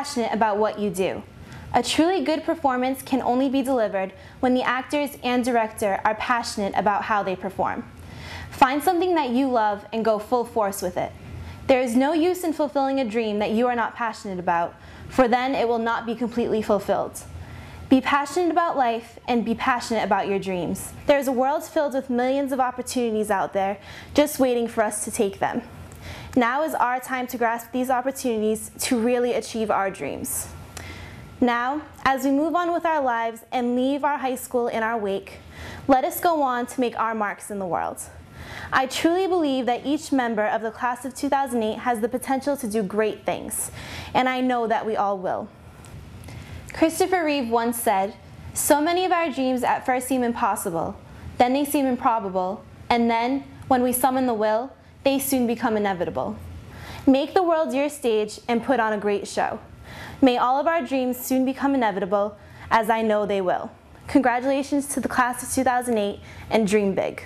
passionate about what you do. A truly good performance can only be delivered when the actors and director are passionate about how they perform. Find something that you love and go full force with it. There is no use in fulfilling a dream that you are not passionate about, for then it will not be completely fulfilled. Be passionate about life and be passionate about your dreams. There's a world filled with millions of opportunities out there just waiting for us to take them. Now is our time to grasp these opportunities to really achieve our dreams. Now, as we move on with our lives and leave our high school in our wake, let us go on to make our marks in the world. I truly believe that each member of the class of 2008 has the potential to do great things, and I know that we all will. Christopher Reeve once said, so many of our dreams at first seem impossible, then they seem improbable, and then, when we summon the will, they soon become inevitable. Make the world your stage and put on a great show. May all of our dreams soon become inevitable, as I know they will. Congratulations to the class of 2008 and dream big.